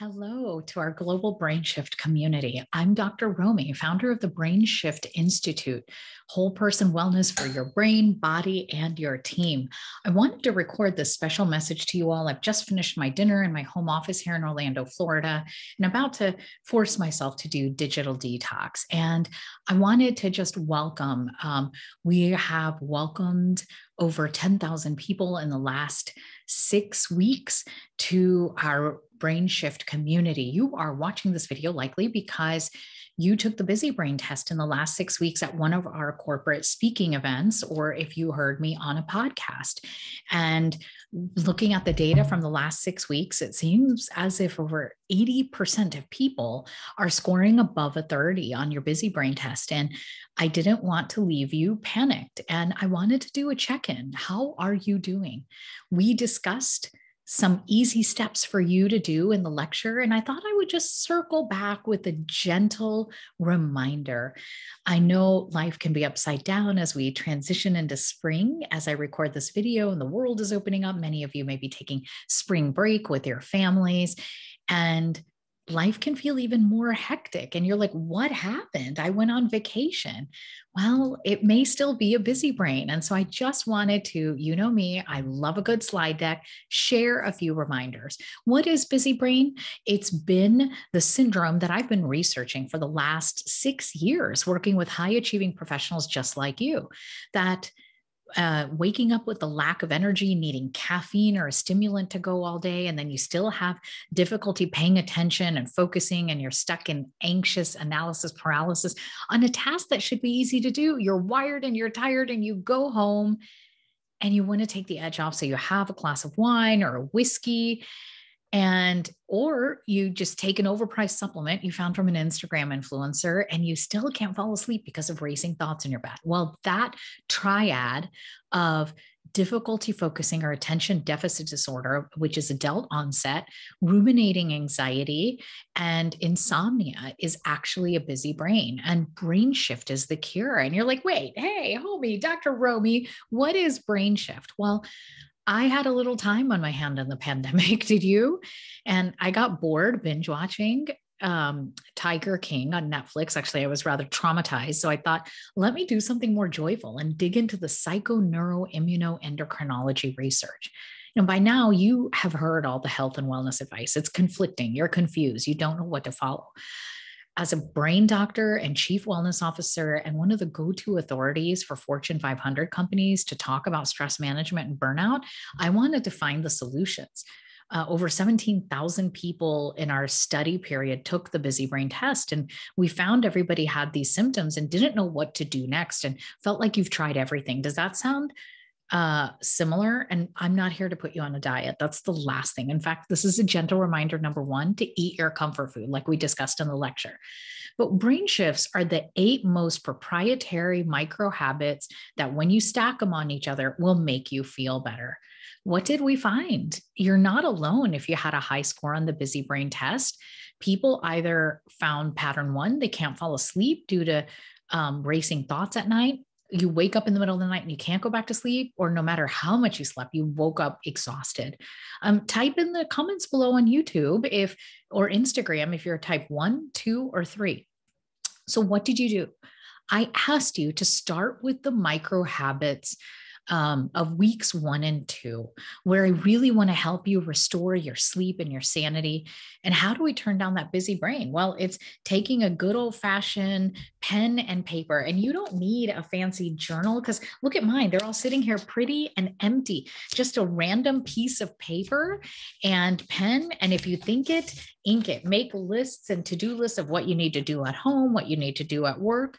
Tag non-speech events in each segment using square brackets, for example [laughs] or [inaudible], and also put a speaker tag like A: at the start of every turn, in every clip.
A: Hello to our global brain shift community. I'm Dr. Romie, founder of the Brain Shift Institute, whole person wellness for your brain, body, and your team. I wanted to record this special message to you all. I've just finished my dinner in my home office here in Orlando, Florida, and about to force myself to do digital detox. And I wanted to just welcome, um, we have welcomed over 10,000 people in the last six weeks to our brain shift community. You are watching this video likely because you took the busy brain test in the last six weeks at one of our corporate speaking events, or if you heard me on a podcast. And looking at the data from the last six weeks, it seems as if over 80% of people are scoring above a 30 on your busy brain test. And I didn't want to leave you panicked. And I wanted to do a check in. How are you doing? We discussed some easy steps for you to do in the lecture. And I thought I would just circle back with a gentle reminder. I know life can be upside down as we transition into spring. As I record this video and the world is opening up, many of you may be taking spring break with your families. And life can feel even more hectic. And you're like, what happened? I went on vacation. Well, it may still be a busy brain. And so I just wanted to, you know me, I love a good slide deck, share a few reminders. What is busy brain? It's been the syndrome that I've been researching for the last six years, working with high achieving professionals just like you, that uh, waking up with the lack of energy, needing caffeine or a stimulant to go all day, and then you still have difficulty paying attention and focusing, and you're stuck in anxious analysis paralysis on a task that should be easy to do. You're wired and you're tired, and you go home and you want to take the edge off. So you have a glass of wine or a whiskey and or you just take an overpriced supplement you found from an instagram influencer and you still can't fall asleep because of racing thoughts in your bed well that triad of difficulty focusing or attention deficit disorder which is adult onset ruminating anxiety and insomnia is actually a busy brain and brain shift is the cure. And you're like wait hey homie dr romie what is brain shift? Well I had a little time on my hand in the [laughs] pandemic. Did you? And I got bored binge watching um, Tiger King on Netflix. Actually, I was rather traumatized. So I thought, let me do something more joyful and dig into the psychoneuroimmunoendocrinology research. And by now, you have heard all the health and wellness advice. It's conflicting. You're confused. You don't know what to follow as a brain doctor and chief wellness officer and one of the go-to authorities for Fortune 500 companies to talk about stress management and burnout, I wanted to find the solutions. Uh, over 17,000 people in our study period took the busy brain test, and we found everybody had these symptoms and didn't know what to do next and felt like you've tried everything. Does that sound uh, similar. And I'm not here to put you on a diet. That's the last thing. In fact, this is a gentle reminder number one to eat your comfort food, like we discussed in the lecture. But brain shifts are the eight most proprietary micro habits that, when you stack them on each other, will make you feel better. What did we find? You're not alone if you had a high score on the busy brain test. People either found pattern one, they can't fall asleep due to um, racing thoughts at night, you wake up in the middle of the night and you can't go back to sleep, or no matter how much you slept, you woke up exhausted. Um, type in the comments below on YouTube if or Instagram if you're type one, two, or three. So, what did you do? I asked you to start with the micro habits um, of weeks one and two, where I really want to help you restore your sleep and your sanity. And how do we turn down that busy brain? Well, it's taking a good old fashioned pen and paper. And you don't need a fancy journal because look at mine, they're all sitting here pretty and empty, just a random piece of paper and pen. And if you think it, ink it, make lists and to do lists of what you need to do at home, what you need to do at work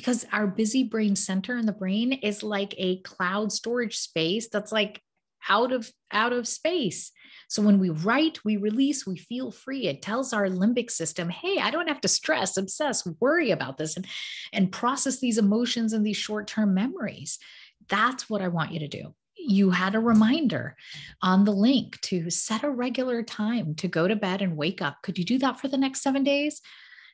A: because our busy brain center in the brain is like a cloud storage space that's like out of out of space. So when we write we release we feel free. It tells our limbic system hey i don't have to stress obsess worry about this and and process these emotions and these short-term memories. That's what i want you to do. You had a reminder on the link to set a regular time to go to bed and wake up. Could you do that for the next 7 days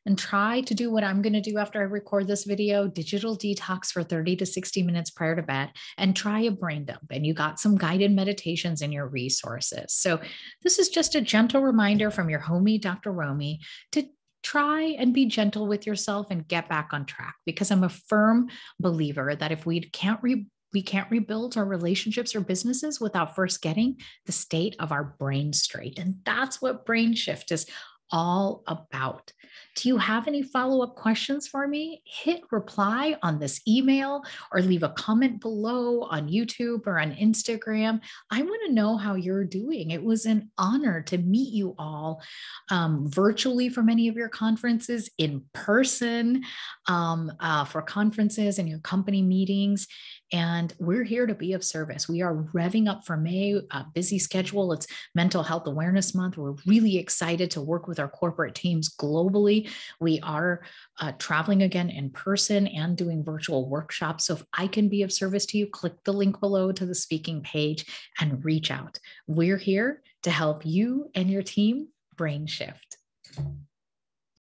A: and try to do what I'm going to do after I record this video digital detox for 30 to 60 minutes prior to bed and try a brain dump. And you got some guided meditations in your resources. So, this is just a gentle reminder from your homie, Dr. Romie, to try and be gentle with yourself and get back on track because I'm a firm believer that if we can't re- we can't rebuild our relationships or businesses without first getting the state of our brain straight. And that's what brain shift is all about. Do you have any follow up questions for me? Hit reply on this email or leave a comment below on YouTube or on Instagram. I want to know how you're doing. It was an honor to meet you all um, virtually for many of your conferences, in person um, uh, for conferences and your company meetings. And we're here to be of service. We are revving up for May, a busy schedule. It's Mental Health Awareness Month. We're really excited to work with our corporate teams globally. We are uh, traveling again in person and doing virtual workshops. So if I can be of service to you, click the link below to the speaking page and reach out. We're here to help you and your team brain shift.